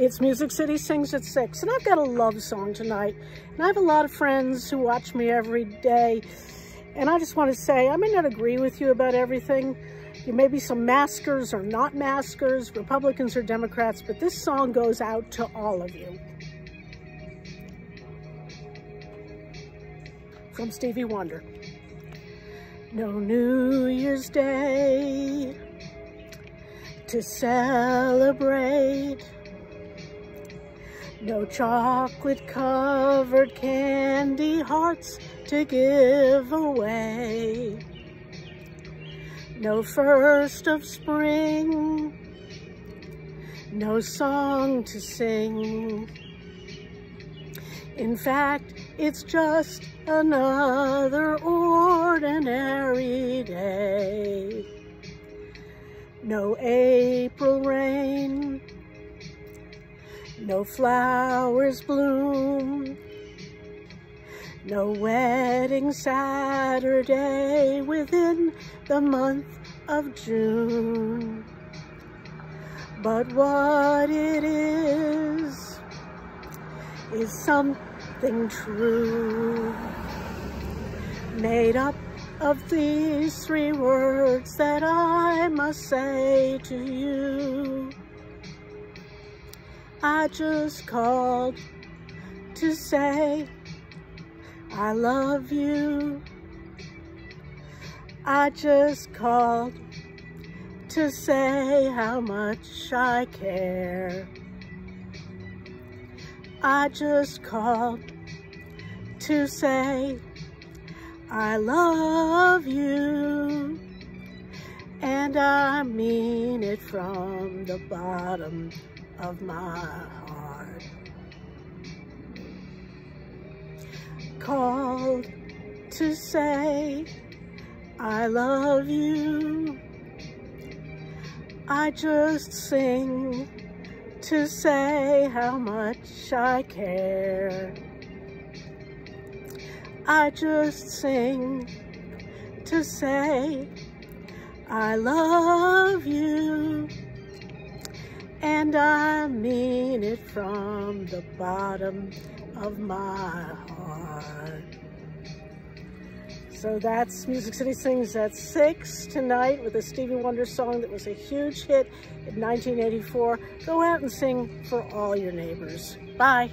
It's Music City Sings at 6, and I've got a love song tonight. And I have a lot of friends who watch me every day, and I just want to say, I may not agree with you about everything. You may be some maskers or not maskers, Republicans or Democrats, but this song goes out to all of you. From Stevie Wonder. No New Year's Day to celebrate no chocolate covered candy hearts to give away. No first of spring, no song to sing. In fact, it's just another ordinary day. No April rain, no flowers bloom, no wedding Saturday within the month of June. But what it is, is something true, made up of these three words that I must say to you. I just called to say I love you. I just called to say how much I care. I just called to say I love you. And I mean it from the bottom of my heart. Called to say I love you. I just sing to say how much I care. I just sing to say I love you. And I mean it from the bottom of my heart. So that's Music City Sings at 6 tonight with a Stevie Wonder song that was a huge hit in 1984. Go out and sing for all your neighbors. Bye.